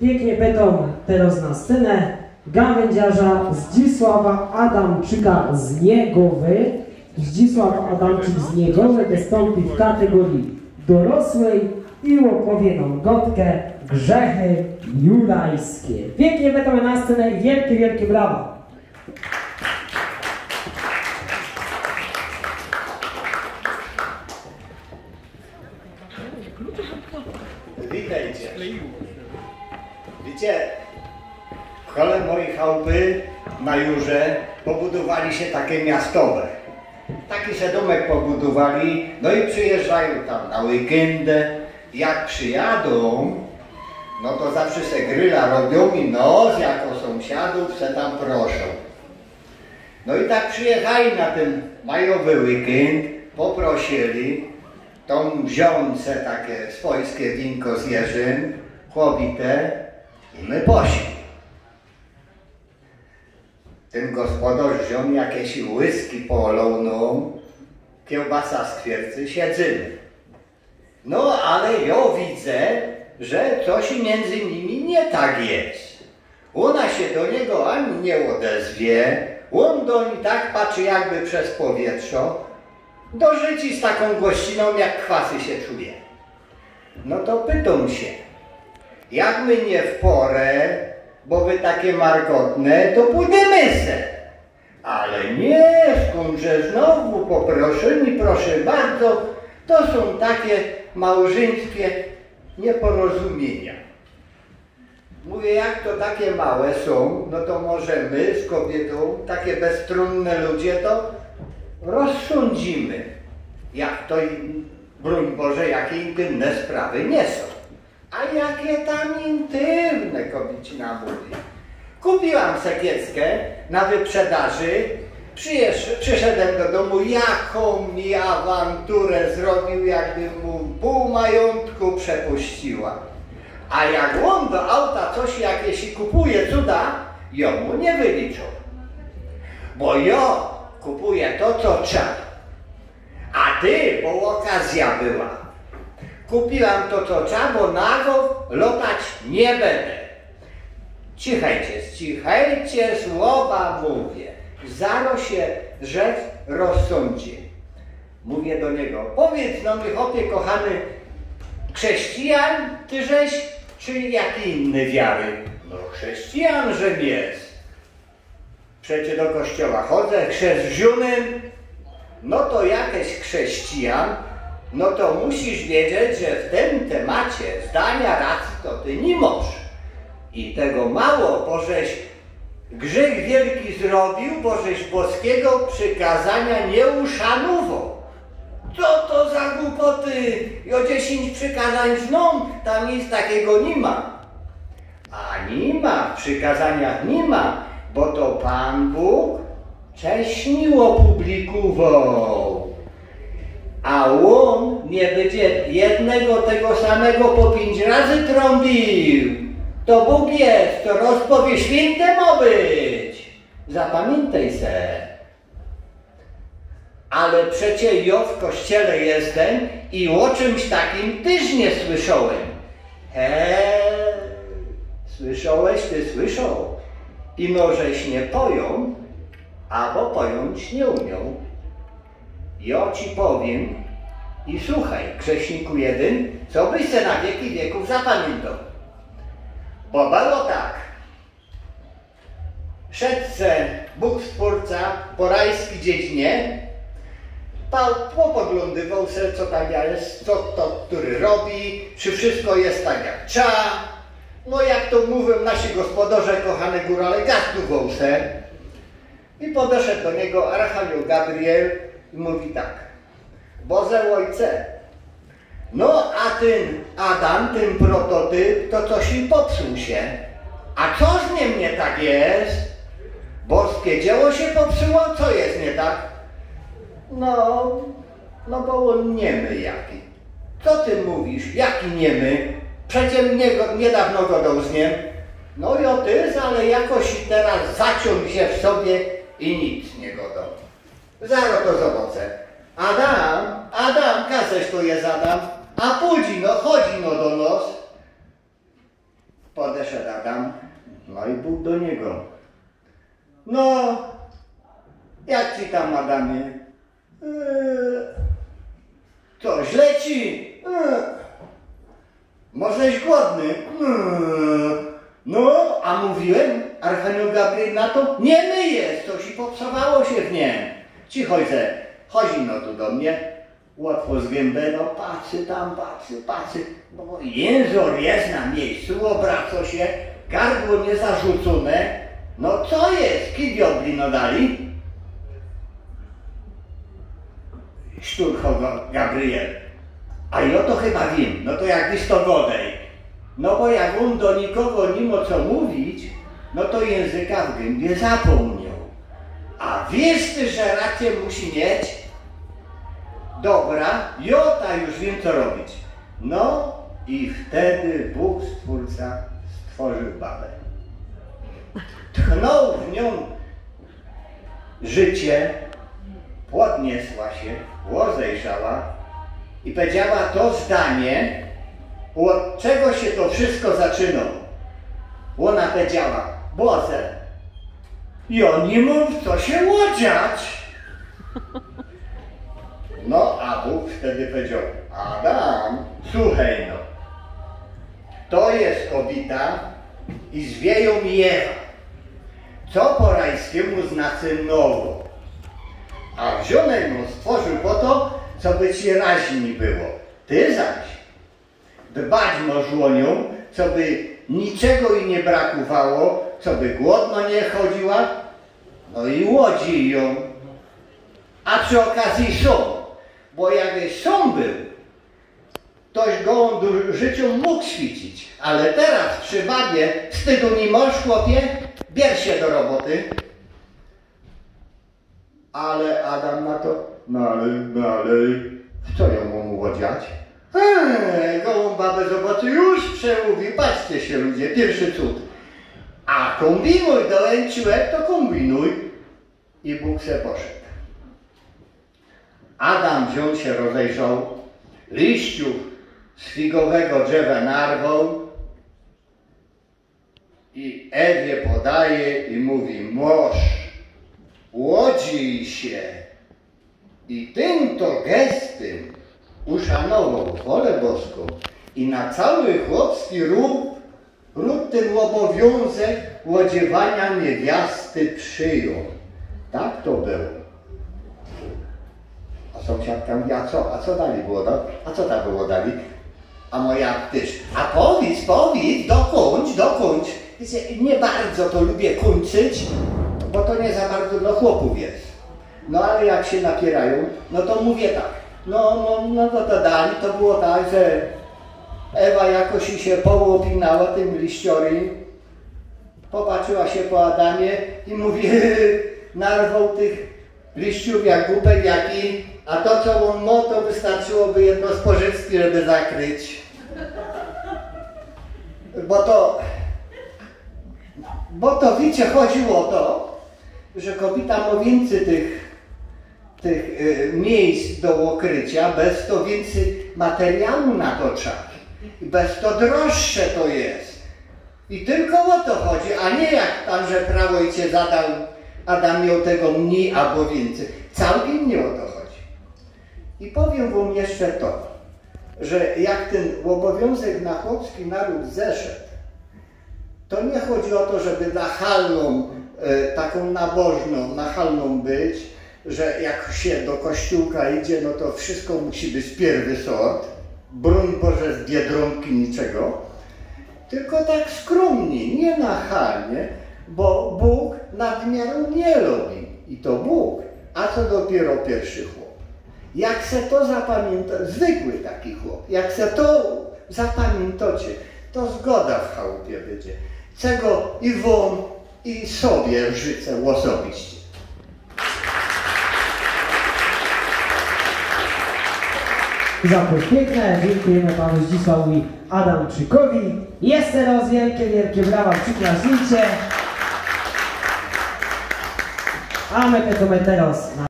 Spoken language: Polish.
Pięknie będą teraz na scenę gawędziarza Zdzisława Adamczyka z Niegowy. Zdzisław Adamczyk z Niegowy wystąpi w kategorii dorosłej i opowie nam gotkę Grzechy Jurajskie. Pięknie będą na scenę wielkie, wielkie brawa. W kole mojej chałupy na Jurze pobudowali się takie miastowe. Taki się domek pobudowali, no i przyjeżdżają tam na weekendę. Jak przyjadą, no to zawsze se gryla robią i nos jako sąsiadów se tam proszą. No i tak przyjechali na ten majowy weekend, poprosili, tą wziące takie swojskie winko z jeżyn, chłopite i my poszli. Ten gospodarz wziął jakieś whisky polowną, kiełbasa z kwiercy, siedzimy. No ale ja widzę, że coś między nimi nie tak jest. Ona się do niego ani nie odezwie, on do niej tak patrzy jakby przez powietrze, do życi z taką gościną, jak kwasy się czuje. No to pytam się, jak my nie w porę, bo wy takie markotne, to pójdziemy se. Ale nie, skądże znowu poproszę mi, proszę bardzo, to są takie małżeńskie nieporozumienia. Mówię, jak to takie małe są, no to może my z kobietą, takie bezstronne ludzie, to rozsądzimy, jak to, broń Boże, jakie intymne sprawy nie są. A jakie tam intymne, kobiecina mówi. Kupiłam sekieckę na wyprzedaży, przyszedłem do domu, jaką mi awanturę zrobił, jakby mu pół majątku przepuściła. A jak on do auta coś jakieś kupuje cuda, jemu nie wyliczą. Bo ja kupuję to, co trzeba. A ty, bo okazja była. Kupiłam to, co trzeba, bo nago lotać nie będę. Cichajcie, cichajcie, słowa mówię. Zaro się rzec rozsądzi. Mówię do niego, powiedz no mi chłopie kochany, chrześcijan ty żeś, czy jaki inny wiary? No chrześcijan, że jest. Przecie do kościoła chodzę, chrzest wziunym, no to jakieś chrześcijan, no to musisz wiedzieć, że w tym temacie zdania racji to ty nie możesz. I tego mało, bo żeś grzech wielki zrobił, bo żeś boskiego przykazania nie uszanował. Co to za głupoty? I o dziesięć przykazań zną, tam nic takiego nie ma. A nie ma, w przykazaniach nie ma, bo to Pan Bóg wcześniej opublikował. A nie będzie jednego tego samego po pięć razy trąbił. To Bóg jest, to rozpowie święte ma być. Zapamiętaj se. Ale przecie ja w kościele jestem i o czymś takim też nie słyszałem. He, słyszałeś, ty słyszał. I możeś nie poją, albo pojąć nie umiał. Ja ci powiem i słuchaj, grzeszniku jeden, co byś se na wieki wieków zapamiętał. Bo było tak. Szedł se Bóg Stwórca po rajskiej dziedzinie, popoglądywał se, co tam jest, co to, który robi, czy wszystko jest tak jak trzeba. No jak to mówią nasi gospodarze, kochane górale, gastuwał se. I podeszedł do niego Archanioł Gabriel i mówi tak. Boże Ojcze, no a ten Adam, ten prototyp, to coś im popsuł się. A co z nim nie tak jest? Boskie dzieło się popsuło? Co jest nie tak? No, no bo on niemy jaki. Co ty mówisz? Jaki niemy? Przecież mnie, niedawno godał z nim. No i otys, ale jakoś teraz zaciął się w sobie i nic nie godał. Zaro to zobaczę. Adam, Adam, kaseś tu jest Adam. A pójdź no, chodzi no do nos. Podeszedł Adam, no i Bóg do niego. No, jak ci tam, Adamie? Eee, co, źle ci? Eee, możeś głodny? Eee, no, a mówiłem, Archanioł Gabriel na to, nie myje, coś i popsowało się w nim. Ci chodźże, chodzi no tu do mnie, łatwo z no patrzy tam, patrzy, patrzy, bo jęzor jest na miejscu, obraca się, gardło niezarzucone, no co jest, kidiobli no dali? Szturcho Gabriel, a ja to chyba wiem, no to jakbyś to godej. No bo jak on do nikogo nie ma co mówić, no to języka w gębie zapomniał. A wiesz ty, że racie musi mieć? Dobra, Jota już wiem co robić. No i wtedy Bóg Stwórca stworzył babę. Tchnął w nią życie, podniesła się, rozejrzała i powiedziała to zdanie, od czego się to wszystko zaczyna. Ona powiedziała, Boże, ja nie mam w co się łodziać. No, a Bóg wtedy powiedział, Adam, słuchaj no, to jest kobieta i zwieją mi Ewa. Co po rajskiemu znaczy nowo. A wzionek mu stworzył po to, co by ci raźni było. Ty zaś dbać możesz o nią, co by niczego jej nie brakowało, co by głodno nie chodziła, no i łodzi ją. A przy okazji są, bo jakbyś są był, toś gołąb życiu mógł świecić, ale teraz przy babie wstydu nie chłopie, bierz się do roboty. Ale Adam na to, ale, ale, w co ją mu łodziać? Eee, gołą babę zobaczy, już przemówi, patrzcie się ludzie, pierwszy cud. Kombinuj, dołęciłek, to kombinuj. I Bóg se poszedł. Adam wziął się, rozejrzał, liściów z figowego drzewa narwał i Ewie podaje i mówi, moż, łodzij się. I tym to gestem uszanował wolę boską i na cały chłopski ród ten obowiązek łodziewania niewiasty przyjął. Tak to było. A sąsiadka mówi, a co, a co dalej było? A co tam było dalej? A moja też, a powiedz, powiedz, dokończ, dokończ. Nie bardzo to lubię kończyć, bo to nie za bardzo dla chłopów jest. No ale jak się napierają, no to mówię tak. No, no, no to, to dali, to było tak, że Ewa jakoś się połopinała tym liściory, popatrzyła się po Adamie i mówi, narwał tych liściów jak głupek jaki, a to co on ma, to wystarczyłoby jedno spożywki, żeby zakryć. Bo to, bo to wiecie, chodziło o to, że kobieta ma więcej tych tych y, miejsc do okrycia, bez to więcej materiału na to trzeba. Bez to droższe to jest. I tylko o to chodzi, a nie jak tam, że prawo i cię zadał, Adam miał tego mniej albo więcej. Całkiem nie o to chodzi. I powiem wam jeszcze to, że jak ten obowiązek na chłopski naród zeszedł, to nie chodzi o to, żeby nachalną, e, taką nabożną, nachalną być, że jak się do kościółka idzie, no to wszystko musi być pierwszy sort, broń Boże z biedronki niczego, tylko tak skromnie, nie nachalnie, bo Bóg nadmiaru nie lubi i to Bóg, a co dopiero pierwszy chłop. Jak se to zapamięta, zwykły taki chłop, jak se to zapamiętacie, to zgoda w chałupie będzie. Czego i wam, i sobie życzę osobiście. Za piękne, dziękujemy panu Zdzisławowi Adamczykowi. Jeszcze raz wielkie, wielkie brawa, przyklaśnijcie. A my to teraz na